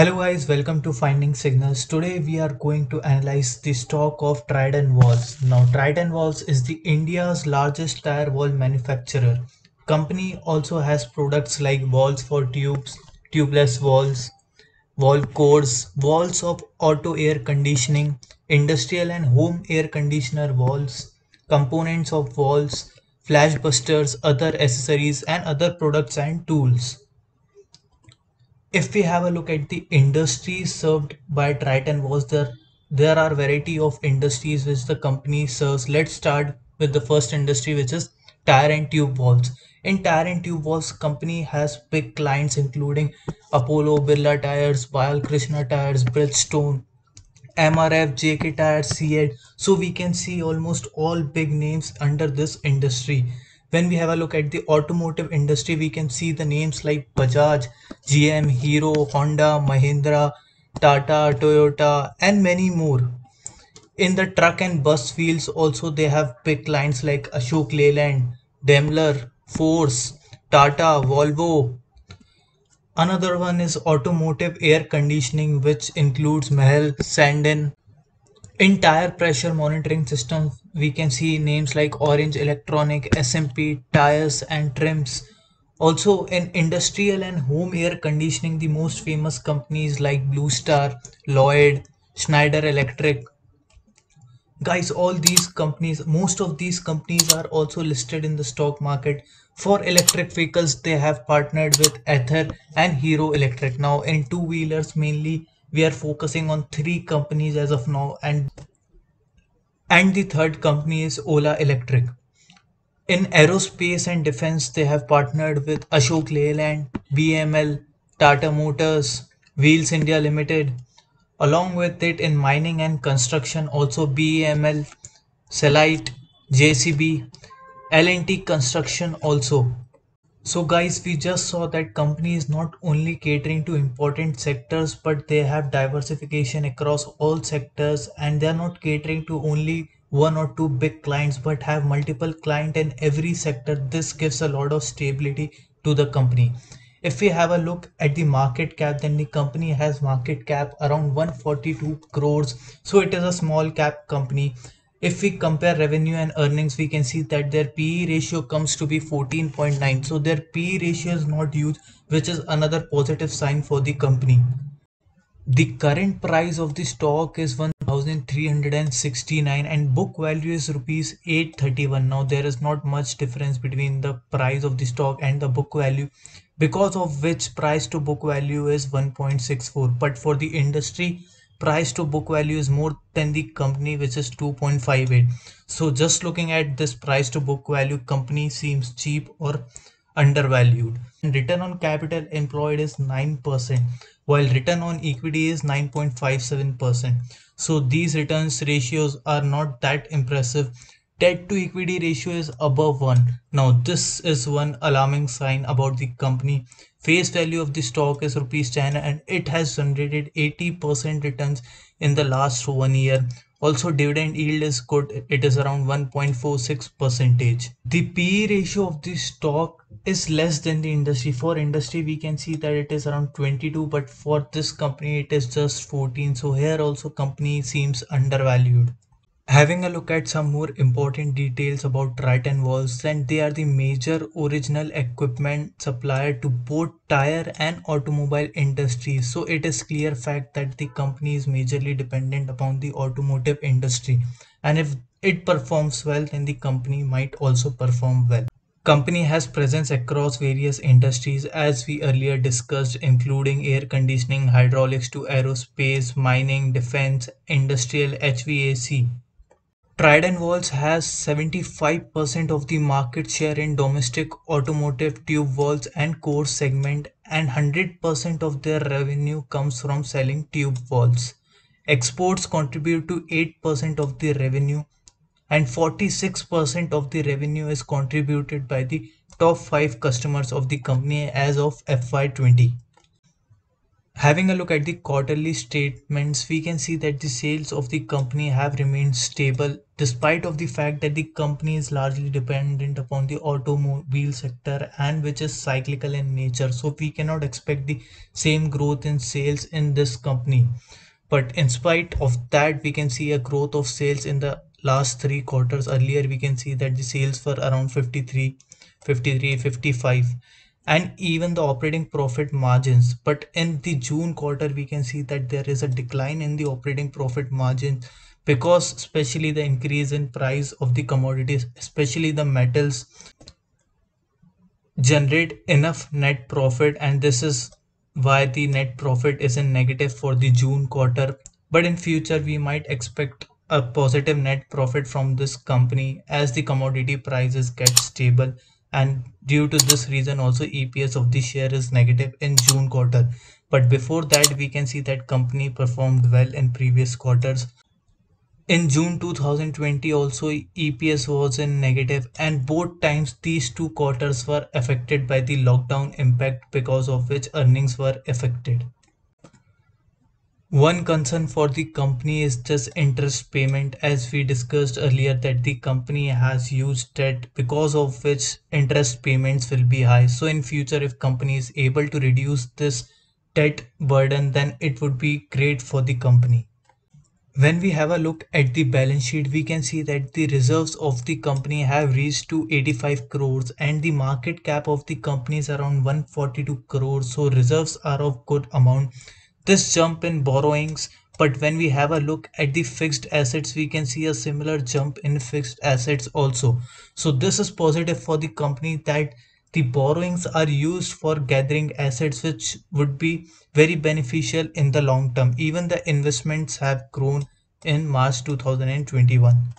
Hello guys, welcome to Finding Signals. Today we are going to analyze the stock of Triton Valves. Now Triton Valves is the India's largest tire valve manufacturer. Company also has products like valves for tubes, tubeless valves, valve cores, valves of auto air conditioning, industrial and home air conditioner valves, components of valves, flash busters, other accessories and other products and tools. If we have a look at the industries served by Triton Valves, there, there are variety of industries which the company serves. Let's start with the first industry which is tire and tube valves In tire and tube valves company has big clients including Apollo, Birla Tires, Krishna Tires, Bridgestone, MRF, JK Tires, CEAT. So we can see almost all big names under this industry. When we have a look at the automotive industry, we can see the names like Bajaj, GM, Hero, Honda, Mahindra, Tata, Toyota, and many more. In the truck and bus fields, also they have big clients like Ashok Leyland, Daimler, Force, Tata, Volvo, Another one is automotive air conditioning, which includes Mahle, Sanden. In tire pressure monitoring system, we can see names like Orange Electronic, SMP, Tires and Trims. Also in industrial and home air conditioning, the most famous companies like Blue Star, Lloyd, Schneider Electric. Guys, all these companies, most of these companies are also listed in the stock market for electric vehicles, they have partnered with Ather and Hero Electric. Now in two wheelers mainly, we are focusing on three companies as of now and and the third company is Ola Electric. In aerospace and defense, they have partnered with Ashok Leyland, BEML, Tata Motors, Wheels India Limited. Along with it in mining and construction, also BEML, Celite, JCB, L&T construction also. So guys, we just saw that company is not only catering to important sectors, but they have diversification across all sectors and they are not catering to only one or two big clients, but have multiple client in every sector. This gives a lot of stability to the company. If we have a look at the market cap, then the company has market cap around 142 crores. So it is a small cap company if we compare revenue and earnings we can see that their PE ratio comes to be 14.9 so their PE ratio is not huge which is another positive sign for the company. The current price of the stock is 1369 and book value is rupees 831 now there is not much difference between the price of the stock and the book value because of which price to book value is 1.64 but for the industry price to book value is more than the company which is 2.58 so just looking at this price to book value company seems cheap or undervalued. And return on capital employed is 9% while return on equity is 9.57% so these returns ratios are not that impressive debt to equity ratio is above 1 now this is one alarming sign about the company. Face value of the stock is rupees 10 and it has generated 80% returns in the last one year. Also dividend yield is good. It is around 1.46 percentage. The pe ratio of the stock is less than the industry. For industry we can see that it is around 22 but for this company it is just 14 so here also company seems undervalued Having a look at some more important details about Triton Valves, then they are the major original equipment supplier to both tire and automobile industries. So it is clear fact that the company is majorly dependent upon the automotive industry. And if it performs well, then the company might also perform well. Company has presence across various industries as we earlier discussed including air conditioning, hydraulics to aerospace, mining, defense, industrial HVAC. Triton Valves has 75% of the market share in domestic automotive tube valves and core segment and 100% of their revenue comes from selling tube valves. Exports contribute to 8% of the revenue and 46% of the revenue is contributed by the top 5 customers of the company as of FY20. Having a look at the quarterly statements, we can see that the sales of the company have remained stable despite of the fact that the company is largely dependent upon the automobile sector and which is cyclical in nature. So we cannot expect the same growth in sales in this company. But in spite of that, we can see a growth of sales in the last three quarters. Earlier, we can see that the sales were around 53, 53, 55 and even the operating profit margins. But in the june quarter we can see that there is a decline in the operating profit margin because especially the increase in price of the commodities especially the metals generate enough net profit. And this is why the net profit is in negative for the june quarter. But in future we might expect a positive net profit from this company as the commodity prices get stable and due to this reason also EPS of the share is negative in June quarter but before that we can see that company performed well in previous quarters in June 2020 also EPS was in negative and both times these two quarters were affected by the lockdown impact because of which earnings were affected. One concern for the company is this interest payment as we discussed earlier that the company has used debt because of which interest payments will be high. So in future if company is able to reduce this debt burden then it would be great for the company. When we have a look at the balance sheet, we can see that the reserves of the company have reached to 85 crores and the market cap of the company is around 142 crores. So reserves are of good amount. This jump in borrowings, but when we have a look at the fixed assets, we can see a similar jump in fixed assets also. So this is positive for the company that the borrowings are used for gathering assets which would be very beneficial in the long term. Even the investments have grown in March 2021.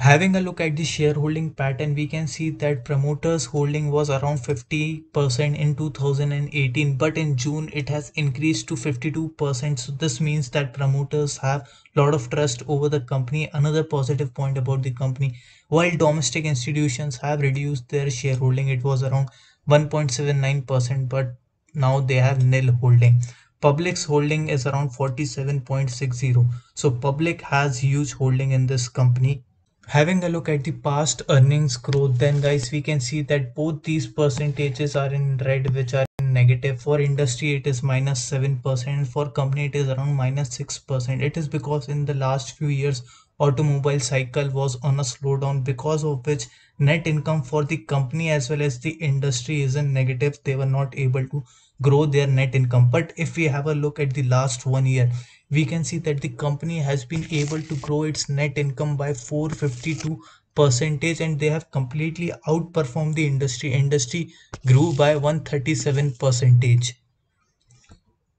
Having a look at the shareholding pattern, we can see that promoters holding was around 50% in 2018, but in June it has increased to 52%. So this means that promoters have a lot of trust over the company. Another positive point about the company, while domestic institutions have reduced their shareholding, it was around 1.79%, but now they have nil holding. Public's holding is around 47.60. So public has huge holding in this company having a look at the past earnings growth then guys we can see that both these percentages are in red which are negative. For industry it is minus minus 7 percent. For company it is around minus minus 6 percent. It is because in the last few years automobile cycle was on a slowdown because of which net income for the company as well as the industry is in negative. They were not able to grow their net income. But if we have a look at the last one year we can see that the company has been able to grow its net income by 452 percentage and they have completely outperformed the industry. Industry grew by 137 percentage.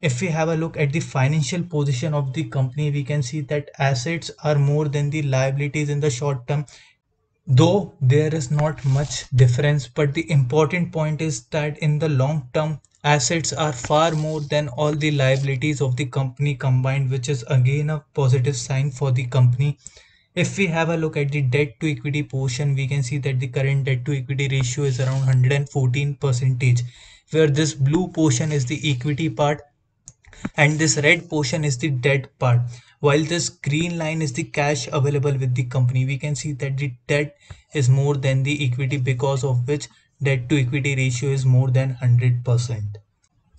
If we have a look at the financial position of the company we can see that assets are more than the liabilities in the short term though there is not much difference. But the important point is that in the long term assets are far more than all the liabilities of the company combined which is again a positive sign for the company. If we have a look at the debt to equity portion we can see that the current debt to equity ratio is around 114 percentage where this blue portion is the equity part and this red portion is the debt part. While this green line is the cash available with the company we can see that the debt is more than the equity because of which debt to equity ratio is more than 100%.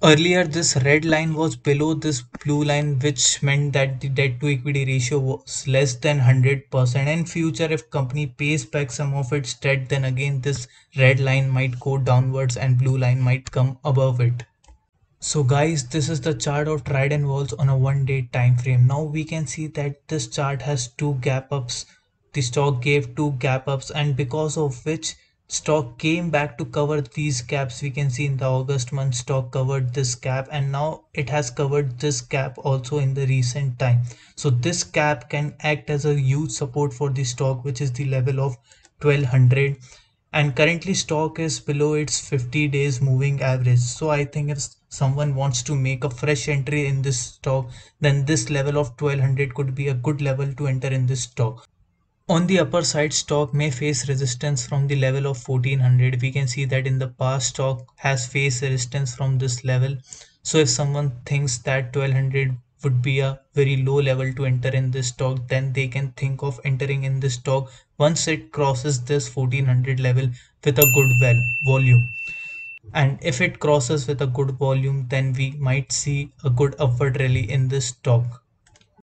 Earlier this red line was below this blue line which meant that the debt to equity ratio was less than 100% and in future if company pays back some of its debt then again this red line might go downwards and blue line might come above it. So guys, this is the chart of Triton Valves on a one day time frame. Now we can see that this chart has two gap ups. The stock gave two gap ups and because of which stock came back to cover these gaps. We can see in the august month stock covered this gap and now it has covered this gap also in the recent time. So this gap can act as a huge support for the stock which is the level of 1200 and currently stock is below its 50 days moving average. So i think if someone wants to make a fresh entry in this stock then this level of 1200 could be a good level to enter in this stock on the upper side, stock may face resistance from the level of 1400. We can see that in the past, stock has faced resistance from this level. So if someone thinks that 1200 would be a very low level to enter in this stock, then they can think of entering in this stock once it crosses this 1400 level with a good well volume. And if it crosses with a good volume, then we might see a good upward rally in this stock.